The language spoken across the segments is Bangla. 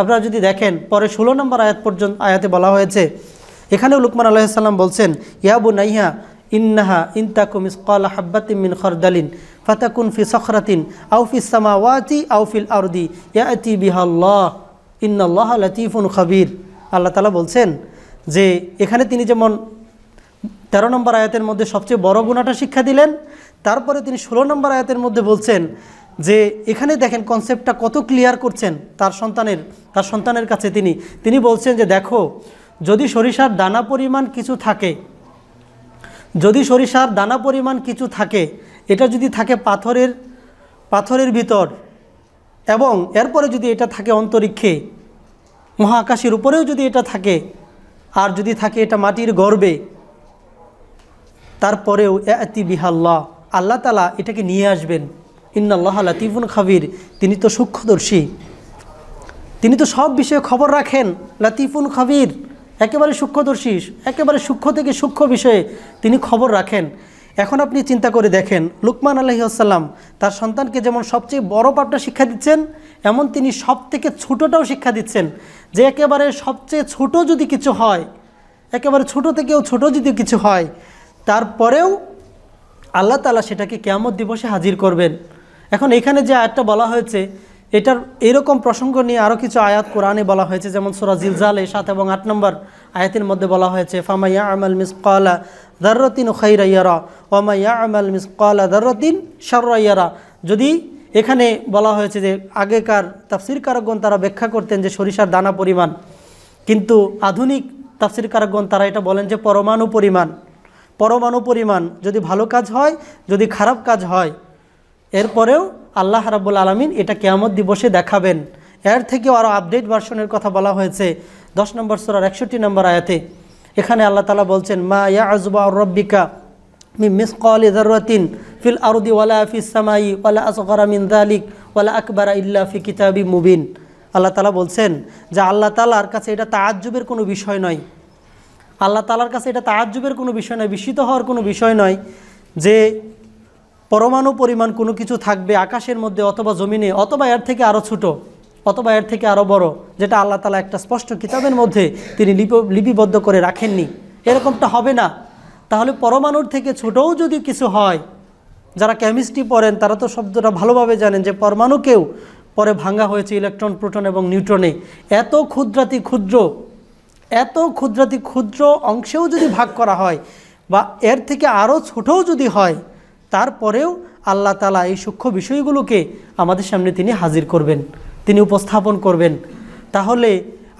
আপনারা যদি দেখেন, পরে ষোলো নম্বর আয়াত পর্যন্ত, আয়াতে বলা হয়েছে, এখানেও লুকমান আলাইসাল্লাম বলছেন ইয়াবু নাইহা ইন্নাহা ইনতাকুম ইসকাল হাব্বাতিম মিন খরদালিন, ফাতাকুন ফি সখরাতিন আউফি সামাওয়াতি আউফিল আরদি, ইয়াতি বিহাল্লাহ ইন্নাল্লাহ লতিফুন খবির। আল্লাহ তালা বলছেন যে, এখানে তিনি যেমন তেরো নম্বর আয়াতের মধ্যে সবচেয়ে বড় গুণাটা শিক্ষা দিলেন, তারপরে তিনি ষোলো নম্বর আয়াতের মধ্যে বলছেন যে এখানে দেখেন কনসেপ্টটা কত ক্লিয়ার করছেন তার সন্তানের তার সন্তানের কাছে তিনি। তিনি বলছেন যে, দেখো, যদি সরিষার দানা পরিমাণ কিছু থাকে, যদি সরিষার দানা পরিমাণ কিছু থাকে, এটা যদি থাকে পাথরের পাথরের ভিতর এবং এরপরে যদি এটা থাকে অন্তরিক্ষে, মহাকাশের উপরেও যদি এটা থাকে, আর যদি থাকে এটা মাটির গর্বে, তারপরেও এতি বিহাল্লাহ আল্লাহ তালা এটাকে নিয়ে আসবেন। ইন্নাল্লাহ লাতিফুন খাবির। তিনি তো সূক্ষ্মদর্শী। তিনি তো সব বিষয়ে খবর রাখেন। লাতিফুন খাবির। একেবারে সূক্ষ্মদর্শী, একেবারে সূক্ষ্ম থেকে সূক্ষ্ম বিষয়ে তিনি খবর রাখেন। এখন আপনি চিন্তা করে দেখেন, লুকমান আলহি আসাল্লাম তার সন্তানকে যেমন সবচেয়ে বড় পাঠটা শিক্ষা দিচ্ছেন, এমন তিনি সব থেকে ছোটোটাও শিক্ষা দিচ্ছেন, যে একেবারে সবচেয়ে ছোট যদি কিছু হয়, একেবারে ছোট থেকেও ছোট যদি কিছু হয়, তারপরেও আল্লাহ তালা সেটাকে কেয়ামত দিবসে হাজির করবেন। এখন এখানে যে আয়াতটা বলা হয়েছে, এটার এরকম প্রসঙ্গ নিয়ে আরও কিছু আয়াত কোরআনে বলা হয়েছে, যেমন সোরা জিলজালে সাত এবং আট নম্বর আয়াতের মধ্যে বলা হয়েছে ফামাইয়া আমাল মিস কলা দাররতিন খৈরাইয়ারা ওমাইয়া আমাল মিস কলা দাররতিন সরাইয়ারা যদি এখানে বলা হয়েছে যে আগেকার তাফসির কারকগণ তারা ব্যাখ্যা করতেন যে সরিষার দানা পরিমাণ, কিন্তু আধুনিক তাফসির কারকগণ তারা এটা বলেন যে পরমাণু পরিমাণ। পরমাণু পরিমাণ যদি ভালো কাজ হয়, যদি খারাপ কাজ হয় এরপরেও আল্লাহ রাবুল আলমিন এটা কেয়ামত দিবসে দেখাবেন। এর থেকেও আরও আপডেট ভার্সনের কথা বলা হয়েছে। দশ নম্বর সোরার একষট্টি নম্বর আয়াতে। এখানে আল্লাহ তালা বলছেন, মা ইয়া আজবা রব্বিকা মি মিস কল ইদারতিন ফিল আরদি ওয়ালা ফি সামাই ওয়ালা আসগরা মিন দালিক ওয়ালা আকবরা ইল্লা ফি কিতাবি মুবিন। আল্লাহ তালা বলছেন যে আল্লাহ তালার কাছে এটা তাজ্জুবের কোনো বিষয় নয়। আল্লাহ তালার কাছে এটা তাজ্জুবের কোনো বিষয় নয়, বিস্মিত হওয়ার কোনো বিষয় নয় যে পরমাণু পরিমাণ কোনো কিছু থাকবে আকাশের মধ্যে অথবা জমিনে, অথবা এর থেকে আরও ছোটো, অথবা এর থেকে আরও বড়, যেটা আল্লাহ তালা একটা স্পষ্ট কিতাবের মধ্যে তিনি লিপি, লিপিবদ্ধ করে রাখেননি। এরকমটা হবে না। তাহলে পরমাণুর থেকে ছোটও যদি কিছু হয়, যারা কেমিস্ট্রি পড়েন, তারা তো শব্দটা ভালোভাবে জানেন যে পরমাণুকেও পরে ভাঙ্গা হয়েছে ইলেকট্রন প্রোটন এবং নিউট্রনে এত ক্ষুদ্রাতি ক্ষুদ্র, এত ক্ষুদ্রাতি ক্ষুদ্র অংশেও যদি ভাগ করা হয়, বা এর থেকে আরও ছোটও যদি হয় তারপরেও আল্লাহ তালা এই সূক্ষ্ম বিষয়গুলোকে আমাদের সামনে তিনি হাজির করবেন, তিনি উপস্থাপন করবেন। তাহলে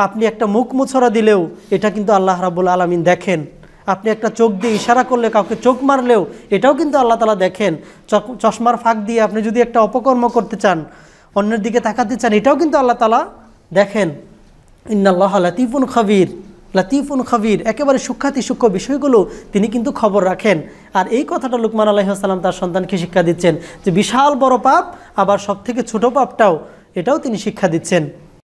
আপনি একটা মুখ মুছরা দিলেও এটা কিন্তু আল্লাহ রাবুল আলমিন দেখেন। আপনি একটা চোখ দিয়ে ইশারা করলে, কাউকে চোখ মারলেও এটাও কিন্তু আল্লাহ তালা দেখেন। চশমার ফাঁক দিয়ে আপনি যদি একটা অপকর্ম করতে চান, অন্যের দিকে তাকাতে চান, এটাও কিন্তু আল্লাহ তালা দেখেন। ইন্নাল্লাহ লাতিফুন খাবির। লাতিফুন খবির, একেবারে সূক্ষাতি সূক্ষ্ম বিষয়গুলো তিনি কিন্তু খবর রাখেন। আর এই কথাটা লুকমান আলাইসাল্লাম তার সন্তানকে শিক্ষা দিচ্ছেন যে বিশাল বড় পাপ, আবার সব থেকে ছোটো পাপটাও এটাও তিনি শিক্ষা দিচ্ছেন।